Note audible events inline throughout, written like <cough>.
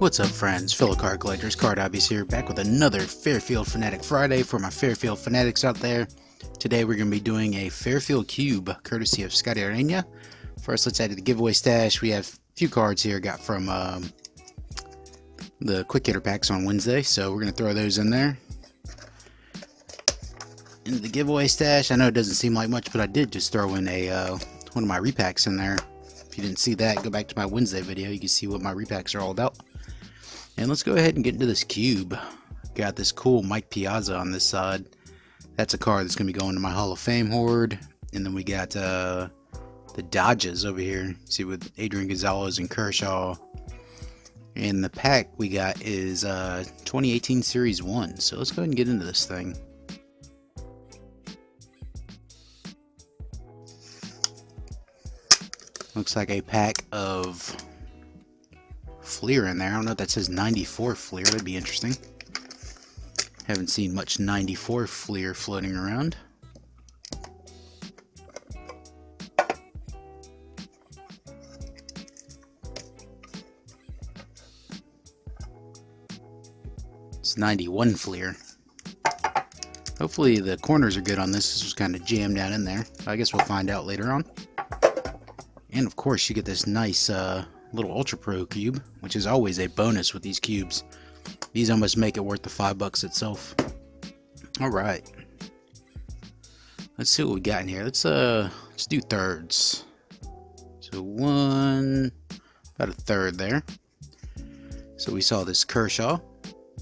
What's up friends, fellow card collectors, Cardhobbyist here, back with another Fairfield Fanatic Friday for my Fairfield Fanatics out there. Today we're going to be doing a Fairfield Cube, courtesy of Scotty Arena. First let's add to the giveaway stash, we have a few cards here got from um, the Quick Hitter packs on Wednesday, so we're going to throw those in there. Into the giveaway stash, I know it doesn't seem like much, but I did just throw in a uh, one of my repacks in there. If you didn't see that, go back to my Wednesday video, you can see what my repacks are all about. And let's go ahead and get into this cube. Got this cool Mike Piazza on this side. That's a card that's going to be going to my Hall of Fame hoard. And then we got uh, the Dodgers over here. See with Adrian Gonzalez and Kershaw. And the pack we got is uh, 2018 Series 1. So let's go ahead and get into this thing. Looks like a pack of Fleer in there. I don't know if that says 94 Fleer. That'd be interesting. Haven't seen much 94 Fleer floating around. It's 91 Fleer. Hopefully the corners are good on this. This was kind of jammed down in there. I guess we'll find out later on. And of course you get this nice uh, little Ultra Pro cube, which is always a bonus with these cubes. These almost make it worth the five bucks itself. Alright. Let's see what we got in here. Let's uh let's do thirds. So one about a third there. So we saw this Kershaw.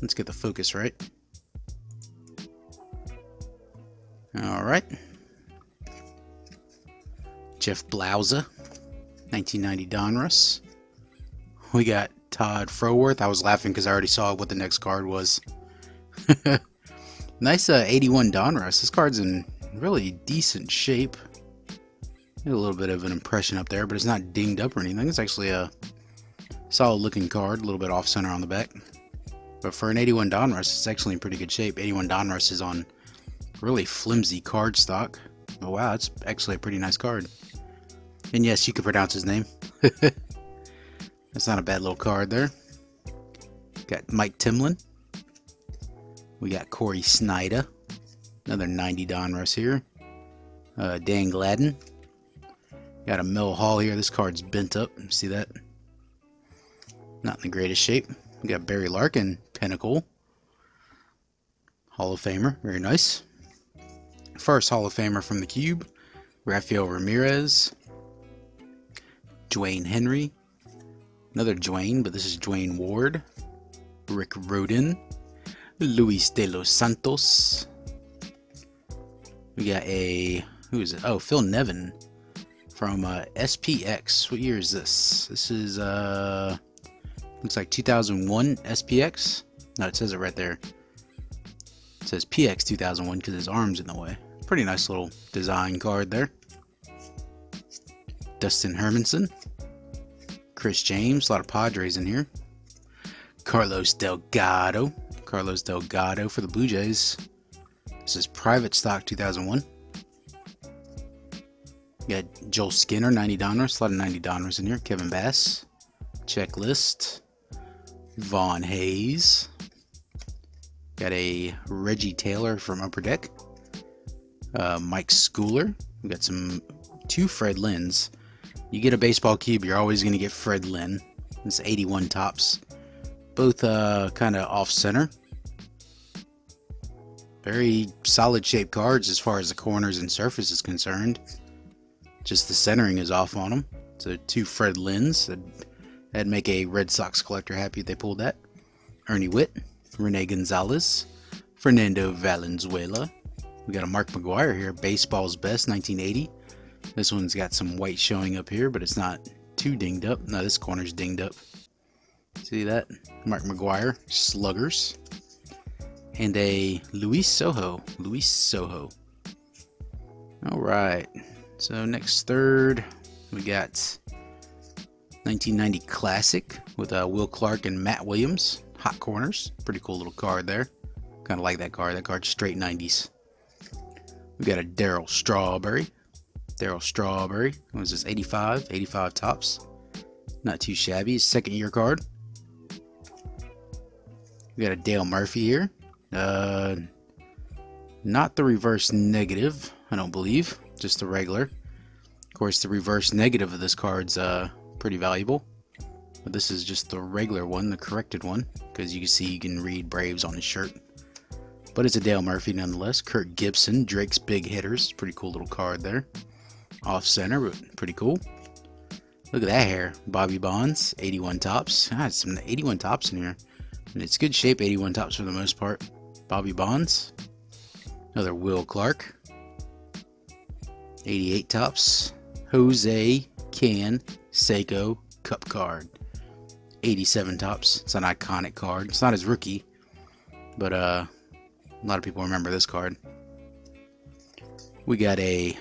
Let's get the focus right. Alright. Jeff Blauser. 1990 Donruss. We got Todd Frohwirth. I was laughing because I already saw what the next card was. <laughs> nice uh, 81 Donruss. This card's in really decent shape. a little bit of an impression up there, but it's not dinged up or anything. It's actually a solid looking card, a little bit off center on the back. But for an 81 Donruss, it's actually in pretty good shape. 81 Donruss is on really flimsy card stock. Oh wow, it's actually a pretty nice card. And yes, you can pronounce his name. <laughs> That's not a bad little card there. Got Mike Timlin. We got Cory Snyder. Another 90 Donruss here. Uh, Dan Gladden. Got a Mel Hall here. This card's bent up. See that? Not in the greatest shape. We got Barry Larkin, Pinnacle. Hall of Famer. Very nice. First Hall of Famer from the Cube. Rafael Ramirez. Dwayne Henry. Another Dwayne, but this is Duane Ward. Rick Rhoden. Luis de los Santos. We got a who is it? Oh, Phil Nevin from uh, SPX. What year is this? This is uh looks like 2001 SPX. No, it says it right there. It says PX 2001 because his arm's in the way. Pretty nice little design card there. Dustin Hermanson. Chris James, a lot of Padres in here. Carlos Delgado. Carlos Delgado for the Blue Jays. This is Private Stock 2001. You got Joel Skinner, 90 Donruss. A lot of 90 Donruss in here. Kevin Bass. Checklist. Von Hayes. Got a Reggie Taylor from Upper Deck. Uh, Mike Schooler. We got some two Fred Lynns. You get a baseball cube, you're always going to get Fred Lynn. It's 81 Topps. Both uh, kind of off center. Very solid shaped cards as far as the corners and surface is concerned. Just the centering is off on them. So two Fred Lynns. That'd, that'd make a Red Sox collector happy if they pulled that. Ernie Whitt, Rene Gonzalez, Fernando Valenzuela. We got a Mark McGwire here, Baseball's Best, 1980. This one's got some white showing up here, but it's not too dinged up. No, this corner's dinged up. See that? Mark McGwire, Sluggers. And a Luis Sojo. Luis Sojo. Alright. So next third, we got 1990 Classic with uh, Will Clark and Matt Williams. Hot corners. Pretty cool little card there. Kind of like that card. That card's straight 90s. We got a Darryl Strawberry. Darryl Strawberry. What was this? 85? 85 Topps. Not too shabby. Second year card. We got a Dale Murphy here. Uh, not the reverse negative, I don't believe. Just the regular. Of course, the reverse negative of this card's uh, pretty valuable. But this is just the regular one, the corrected one. Because you can see you can read Braves on his shirt. But it's a Dale Murphy nonetheless. Kirk Gibson, Drake's big hitters. Pretty cool little card there. Off center, but pretty cool. Look at that hair. Bobby Bonds, 81 Topps. Ah, some 81 Topps in here. And it's good shape, 81 Topps for the most part. Bobby Bonds. Another Will Clark. 88 Topps. Jose Can Seiko Cup card. 87 Topps. It's an iconic card. It's not his rookie, but uh, a lot of people remember this card. We got a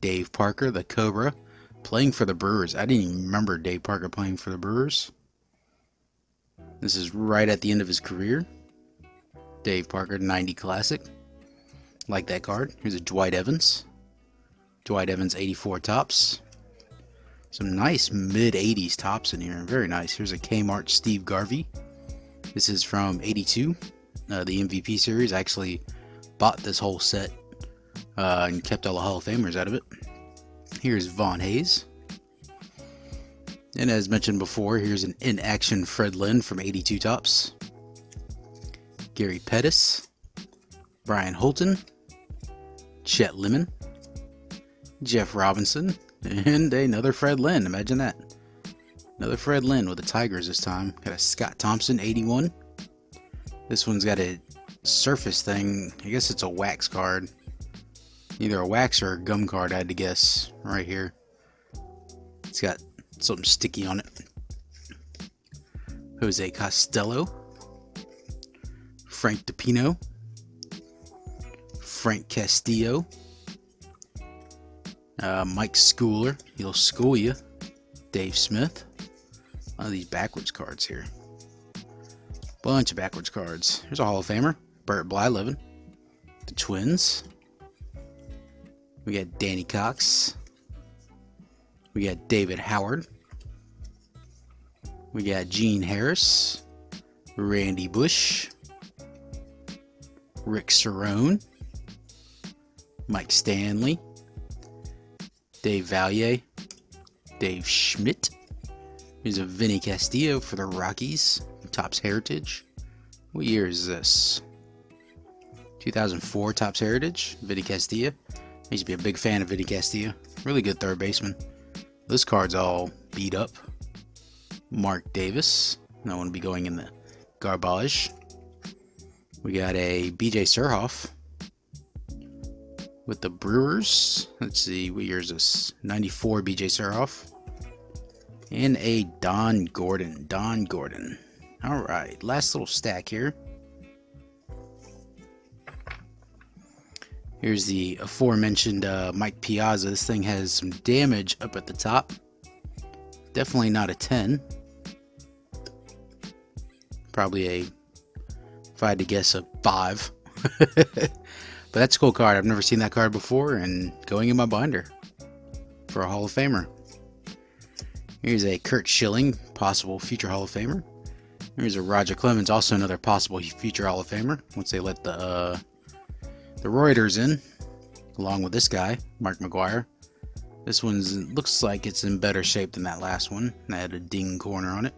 Dave Parker, the Cobra, playing for the Brewers. I didn't even remember Dave Parker playing for the Brewers. This is right at the end of his career. Dave Parker, 90 Classic. Like that card. Here's a Dwight Evans. Dwight Evans, 84 Topps. Some nice mid 80s Topps in here. Very nice. Here's a Kmart Steve Garvey. This is from 82, uh, the MVP series. I actually bought this whole set uh, and kept all the Hall of Famers out of it. Here's Von Hayes. And as mentioned before, here's an in action Fred Lynn from 82 Topps. Gary Pettis. Brian Holton. Chet Lemon. Jeff Robinson. And another Fred Lynn. Imagine that. Another Fred Lynn with the Tigers this time. Got a Scott Thompson 81. This one's got a surface thing. I guess it's a wax card. Either a wax or a gum card, I had to guess. Right here. It's got something sticky on it. Jose Costello. Frank DiPino. Frank Castillo. Uh, Mike Schooler. He'll school you. Dave Smith. A lot of these backwards cards here. Bunch of backwards cards. Here's a Hall of Famer. Bert Blyleven. The Twins. We got Danny Cox. We got David Howard. We got Gene Harris. Randy Bush. Rick Cerone. Mike Stanley. Dave Valle. Dave Schmidt. Here's a Vinny Castilla for the Rockies. Topps Heritage. What year is this? 2004 Topps Heritage. Vinny Castilla. Used to be a big fan of Vinny Castilla. Really good third baseman. This card's all beat up. Mark Davis. I want to be going in the garbage. We got a BJ Surhoff with the Brewers. Let's see, what year is this? 94 BJ Surhoff. And a Don Gordon. Don Gordon. Alright, last little stack here. Here's the aforementioned uh, Mike Piazza. This thing has some damage up at the top. Definitely not a 10. Probably a, if I had to guess, a 5. <laughs> but that's a cool card. I've never seen that card before and going in my binder for a Hall of Famer. Here's a Curt Schilling, possible future Hall of Famer. Here's a Roger Clemens, also another possible future Hall of Famer, once they let the uh, the Reuters in, along with this guy, Mark McGwire. This one looks like it's in better shape than that last one. I had a ding corner on it.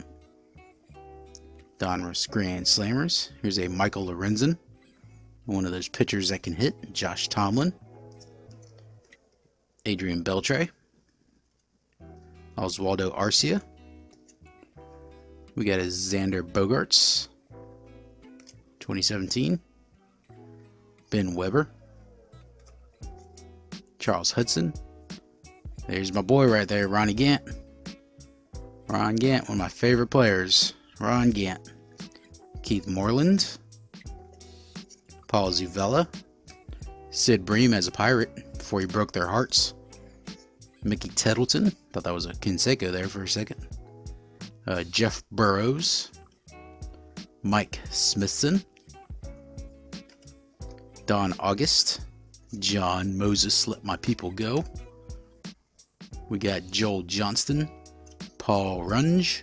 Donruss Grand Slammers. Here's a Michael Lorenzen. One of those pitchers that can hit. Josh Tomlin. Adrian Beltre. Oswaldo Arcia. We got a Xander Bogaerts, 2017. Ben Weber. Charles Hudson. There's my boy right there, Ronnie Gant. Ron Gant, one of my favorite players. Ron Gant. Keith Moreland. Paul Zuvella. Sid Bream as a pirate before he broke their hearts. Mickey Tettleton. Thought that was a Canseco there for a second. Uh, Jeff Burroughs. Mike Smithson. Don August, John Moses Let My People Go. We got Joel Johnston, Paul Runge,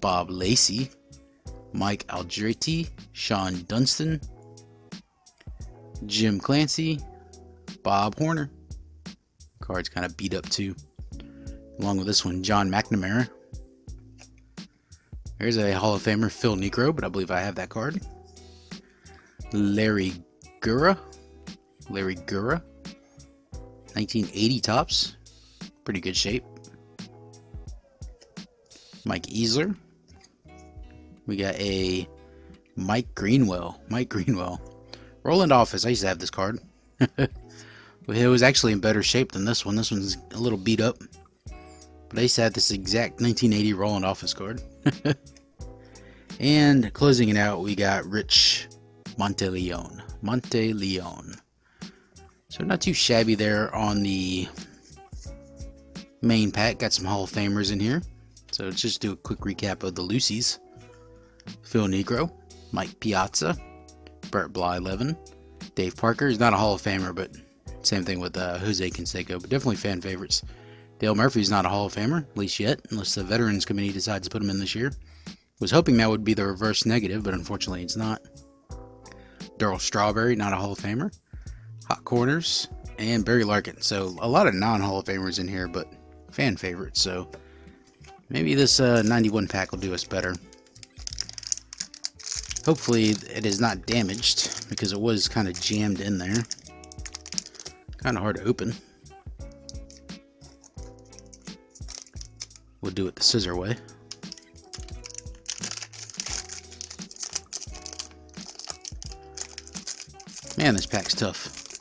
Bob Lacey, Mike Aldrete, Shawon Dunston, Jim Clancy, Bob Horner. Card's kind of beat up too. Along with this one, John McNamara. There's a Hall of Famer, Phil Niekro, but I believe I have that card. Larry Gura. Larry Gura. 1980 Topps, Pretty good shape. Mike Easler. We got a Mike Greenwell. Mike Greenwell. Rowland Office. I used to have this card. <laughs> it was actually in better shape than this one. This one's a little beat up. But I used to have this exact 1980 Rowland Office card. <laughs> and closing it out, we got Rich Monteleone. Monteleone. So not too shabby there on the main pack. Got some Hall of Famers in here. So let's just do a quick recap of the Lucy's. Phil Niekro, Mike Piazza, Bert Blyleven, Dave Parker. He's not a Hall of Famer, but same thing with uh, Jose Canseco, but definitely fan favorites. Dale Murphy's not a Hall of Famer, at least yet, unless the Veterans Committee decides to put him in this year. Was hoping that would be the reverse negative, but unfortunately it's not. Darryl Strawberry, not a Hall of Famer. Hot Corners, and Barry Larkin. So a lot of non Hall of Famers in here, but fan favorites. So maybe this uh, 91 pack will do us better. Hopefully it is not damaged because it was kind of jammed in there. Kind of hard to open. We'll do it the scissor way. Man, this pack's tough.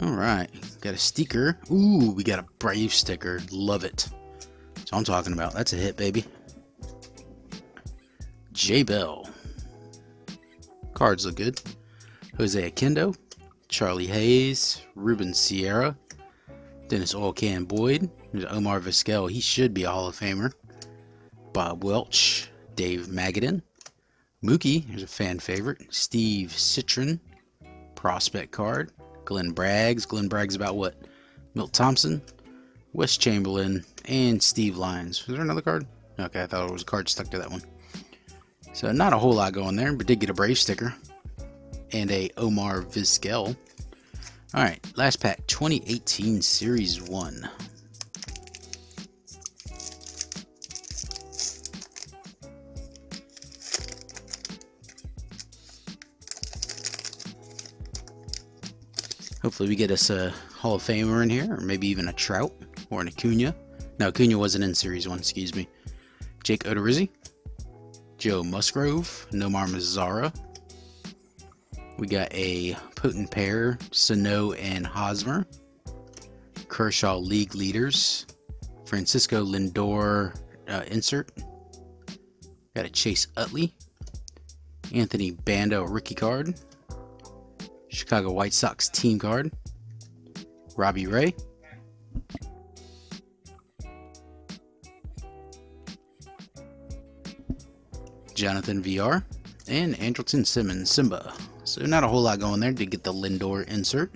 Alright, got a sticker. Ooh, we got a Brave sticker. Love it. That's all I'm talking about. That's a hit, baby. J Bell. Cards look good. Jose Oquendo, Charlie Hayes, Ruben Sierra, Dennis Oilcan Boyd, There's Omar Vizquel. He should be a Hall of Famer. Bob Welch, Dave Magadan, Mookie, here's a fan favorite. Steve Chitren, prospect card. Glenn Braggs. Glenn Braggs about what? Milt Thompson, Wes Chamberlain, and Steve Lyons. Was there another card? Okay, I thought it was a card stuck to that one. So not a whole lot going there, but did get a Brave sticker and a Omar Vizquel. All right, last pack, 2018 Series 1. Hopefully we get us a Hall of Famer in here, or maybe even a Trout, or an Acuna. No, Acuna wasn't in Series 1, excuse me. Jake Odorizzi, Joe Musgrove, Nomar Mazara. We got a potent pair, Sano and Hosmer. Kershaw League Leaders. Francisco Lindor uh, insert. Got a Chase Utley. Anthony Banda rookie card. Chicago White Sox team card. Robbie Ray. Jonathan Villar, and Andrelton Simmons Simba. So not a whole lot going there to get the Lindor insert.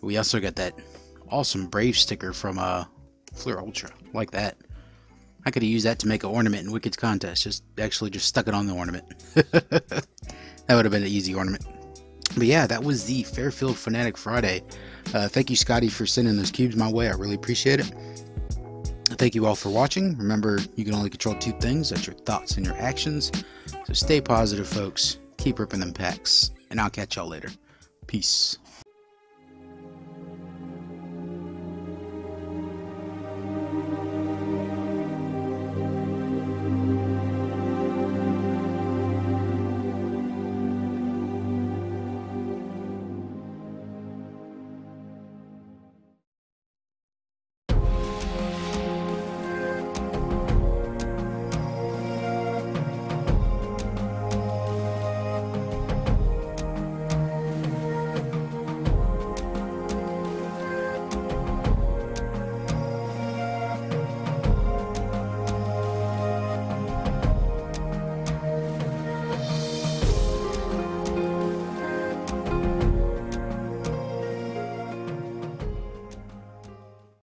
We also got that awesome Brave sticker from uh, Fleer Ultra, like that. I could have used that to make an ornament in Wicked's contest. Just actually just stuck it on the ornament. <laughs> that would have been an easy ornament. But yeah, that was the Fairfield Fanatic Friday. Uh, thank you, Scotty, for sending those cubes my way. I really appreciate it. Thank you all for watching. Remember, you can only control two things that's your thoughts and your actions. So stay positive, folks. Keep ripping them packs. And I'll catch y'all later. Peace.